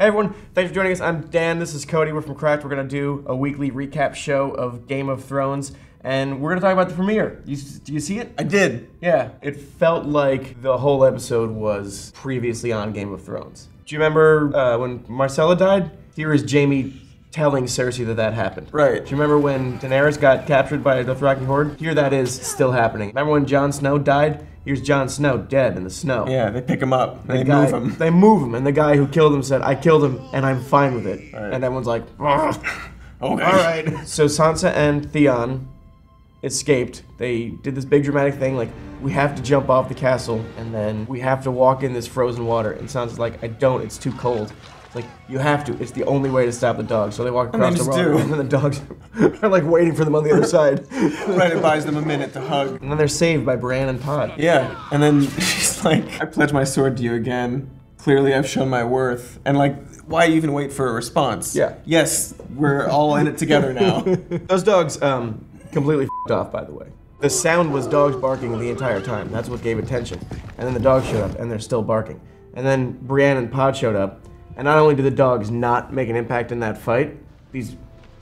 Hey everyone, thanks for joining us. I'm Dan. This is Cody. We're from Cracked. We're gonna do a weekly recap show of Game of Thrones, and we're gonna talk about the premiere. You, do you see it? I did. Yeah, it felt like the whole episode was previously on Game of Thrones. Do you remember uh, when Myrcella died? Here is Jaime telling Cersei that that happened. Right. Do you remember when Daenerys got captured by the Dothraki horde? Here that is still happening. Remember when Jon Snow died? Here's Jon Snow dead in the snow. Yeah, they pick him up. The They guy- move him. They move him, and the guy who killed him said, "I killed him, and I'm fine with it." Right. And everyone's like. Okay. "All right." So Sansa and Theon escaped. They did this big dramatic thing, like we have to jump off the castle, and then we have to walk in this frozen water. And Sansa's like, "I don't. It's too cold." It's like you have to. It's the only way to stop the dogs. So they walk across the road, do. and then the dogs are like waiting for them on the other side. Right, it buys them a minute to hug. And then they're saved by Bran and Pod. Yeah, and then she's like, I pledge my sword to you again. Clearly, I've shown my worth. And like, why even wait for a response? Yeah. Yes, we're all in it together now. Those dogs, um, completely fed off, by the way. The sound was dogs barking the entire time. That's what gave attention. And then the dogs showed up, and they're still barking. And then Brienne and Pod showed up, and not only do the dogs not make an impact in that fight, these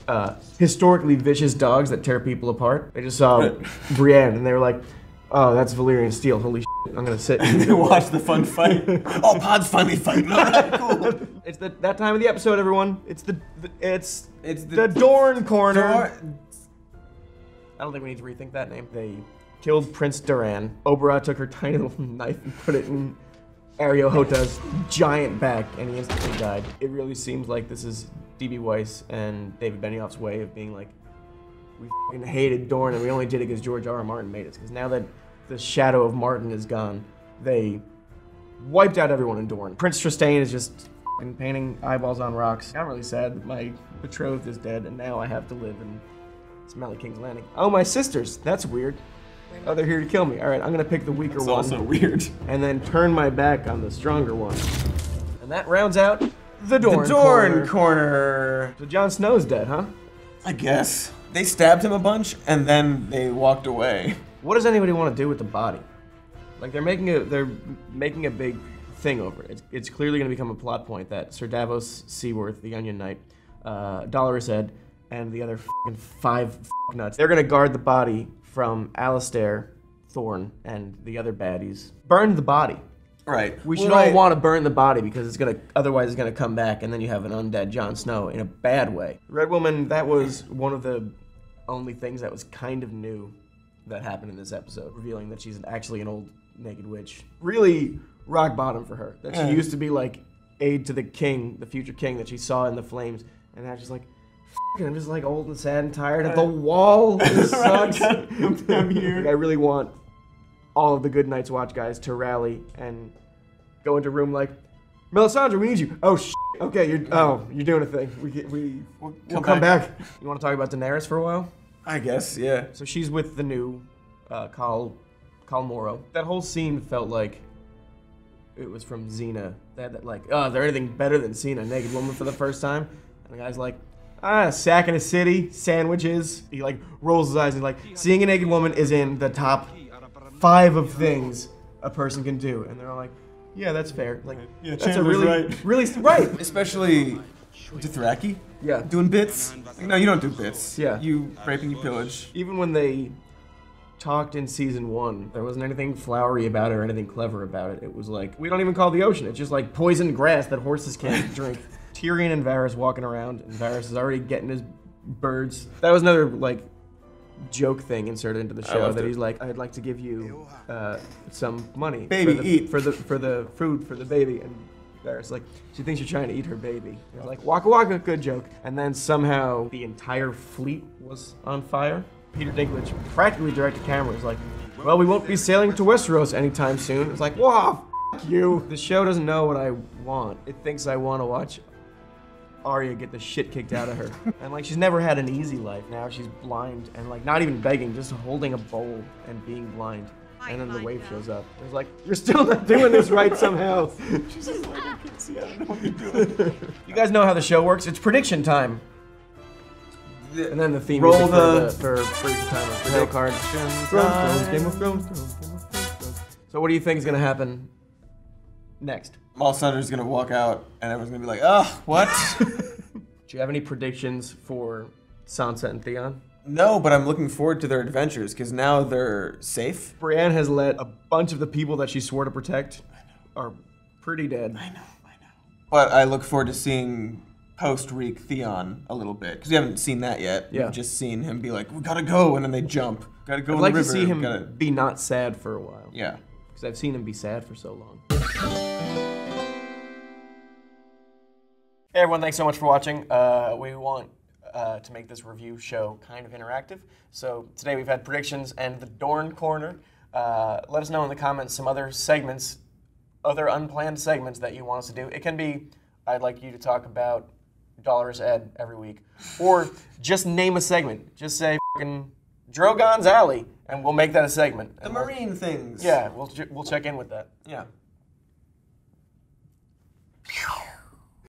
uh, historically vicious dogs that tear people apart, they just saw Brienne, and they were like, "Oh, that's Valyrian steel. Holy shit! I'm gonna sit." they watch the fun fight. Oh, Pod's finally fighting. All right, cool. it's the, that time of the episode, everyone. It's the, the it's It's the, Dorne corner. Dor- I don't think we need to rethink that name. They killed Prince Doran. Oberon took her tiny little knife and put it in Areo Hotah's giant back, and he instantly died. It really seems like this is D.B. Weiss and David Benioff's way of being like, we hated Dorne, and we only did it because George R. R. Martin made us. Because now that the shadow of Martin is gone, they wiped out everyone in Dorne. Prince Trystane is just painting eyeballs on rocks. I'm really sad that my betrothed is dead, and now I have to live in Smelly King's Landing. Oh, my sisters. That's weird. Oh, they're here to kill me. All right, I'm gonna pick the weaker It's one also weird. and then turn my back on the stronger one. And that rounds out the Dorne. the Dorne corner. corner. So Jon Snow's dead, huh? I guess. They stabbed him a bunch and then they walked away. What does anybody want to do with the body? Like they're making a they're making a big thing over it. It's, it's clearly going to become a plot point that Sir Davos Seaworth, the Onion Knight, uh, Edd, and the other fing five nuts, they're going to guard the body from Alliser, Thorne, and the other baddies. Burn the body. Right. We should Well, all right. want to burn the body because it's gonna otherwise it's gonna come back and then you have an undead Jon Snow in a bad way. Red Woman, that was one of the only things that was kind of new that happened in this episode, revealing that she's actually an old naked witch. Really rock bottom for her. That she used to be like aid to the king, the future king that she saw in the flames, and now she's like, "F- it, I'm just like old and sad and tired of the wall. This sucks. I'm- here. Like, I really want all of the good Night's Watch guys to rally and go into a room like, Melisandre, we need you. Oh, sh- okay, you're oh, you're doing a thing. We get- we we'll, come come back. back. You want to talk about Daenerys for a while? I guess, yeah. So she's with the new uh, Khal Khal Moro. That whole scene felt like it was from Xena. They had that like, oh, is there anything better than seeing a naked woman for the first time? And the guy's like, ah, sack in a city, sandwiches. He like rolls his eyes and like, seeing a naked woman is in the top five of things a person can do. And they're all like, yeah, that's fair. Like, Yeah, that's a Chandler's really, right. really right. Especially Dothraki. Yeah. Doing bits. No, you don't do bits. Yeah. You rape and you pillage. even when they talked in season one, there wasn't anything flowery about it or anything clever about it. It was like, we don't even call it the ocean. It's just like poisoned grass that horses can't drink. Tyrion and Varys walking around, and Varys is already getting his birds. That was another, like, joke thing inserted into the show that it. he's like, I'd like to give you uh, some money. Baby, for the, eat." For the, for the food for the baby. And Varys like, she thinks you're trying to eat her baby. He's like, waka waka, good joke. And then somehow the entire fleet was on fire. Peter Dinklage practically directed camera was like, well, we won't be sailing to Westeros anytime soon. It's like, wow, f- you. The show doesn't know what I want. It thinks I want to watch Arya get the shit kicked out of her. and like she's never had an easy life. Now she's blind and like not even begging, just holding a bowl and being blind. And then the wave shows up. It's like, you're still not doing this right somehow. She's just like, I can see, I don't know what you're doing. You guys know how the show works. It's prediction time. And then the theme Roll music the- for the for prediction time. of The card. Thrones, Thrones, Game of Thrones, Thrones, Game of Thrones, Thrones. So what do you think is gonna happen Next. Melisandre's gonna walk out, and everyone's gonna be like, "Oh, what?" Do you have any predictions for Sansa and Theon? no, but I'm looking forward to their adventures because now they're safe. Brienne has let a bunch of the people that she swore to protect are pretty dead. I know, I know. But I look forward to seeing post Reek Theon a little bit because we haven't seen that yet. Yeah. We've just seen him be like, "We gotta go," and then they jump. Gotta go I'd in like the to see him Gotta... be not sad for a while. Yeah. Because I've seen him be sad for so long. Hey everyone, thanks so much for watching. Uh, we want uh, to make this review show kind of interactive. So today we've had predictions and the Dorne Corner. Uh, let us know in the comments some other segments, other unplanned segments that you want us to do. It can be, I'd like you to talk about Dolorous Edd every week. Or just name a segment. Just say Drogon's Alley, and we'll make that a segment. The And we'll- marine things. Yeah, we'll, we'll check in with that. Yeah.